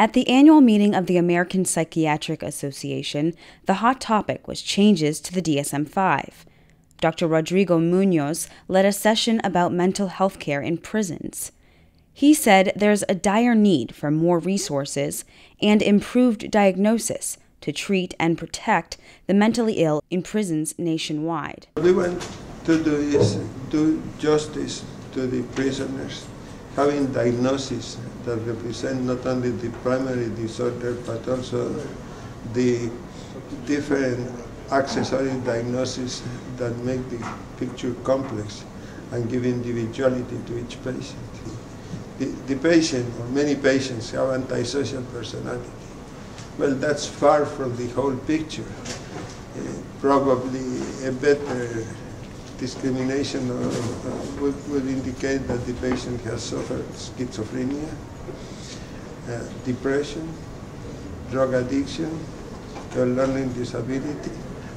At the annual meeting of the American Psychiatric Association, the hot topic was changes to the DSM 5. Dr. Rodrigo Munoz led a session about mental health care in prisons. He said there's a dire need for more resources and improved diagnosis to treat and protect the mentally ill in prisons nationwide. We want to do do justice to the prisoners, having diagnosis that represent not only the primary disorder but also the different accessory diagnoses that make the picture complex and give individuality to each patient. The, the patient, or many patients, have antisocial personality. Well, that's far from the whole picture. Uh, probably a better discrimination uh, uh, would, would, indicate that the patient has suffered schizophrenia, uh, depression, drug addiction, a learning disability,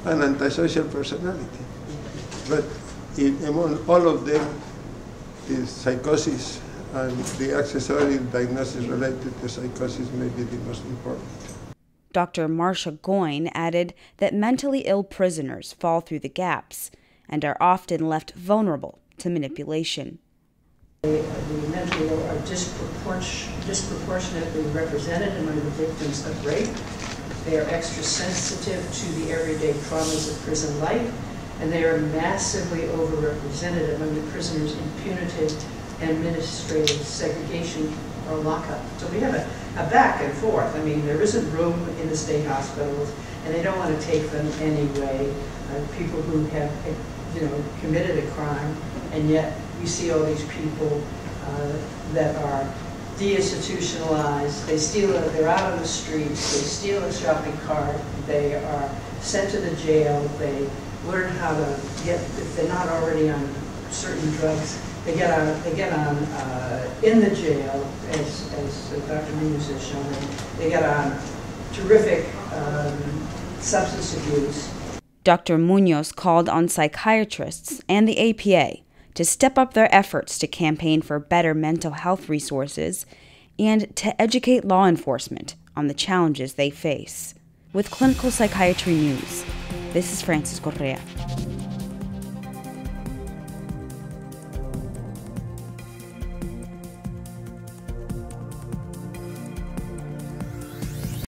and antisocial personality. But in, among all of them, the psychosis and the accessory diagnosis related to psychosis may be the most important. Dr. Marcia Goin added that mentally ill prisoners fall through the gaps and are often left vulnerable to manipulation. The, the mentally ill are disproportionately represented among the victims of rape. They are extra sensitive to the everyday traumas of prison life, and they are massively overrepresented among the prisoners in punitive administrative segregation or lockup. So we have a, a back and forth. I mean, there isn't room in the state hospitals, and they don't want to take them anyway. Uh, people who have, you know, committed a crime, and yet we see all these people uh, that are deinstitutionalized. They steal. They're out on the streets. They steal a shopping cart. They are sent to the jail. They learn how to get. If they're not already on certain drugs, they get on, they get on uh, in the jail, as, as Dr. Munoz has shown, they get on terrific um, substance abuse. Dr. Munoz called on psychiatrists and the APA to step up their efforts to campaign for better mental health resources and to educate law enforcement on the challenges they face. With Clinical Psychiatry News, this is Frances Correa.